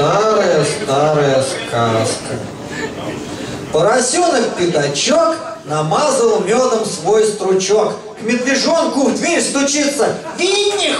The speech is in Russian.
Старая-старая сказка. Поросенок-пятачок намазал медом свой стручок. К медвежонку в дверь стучится. Винни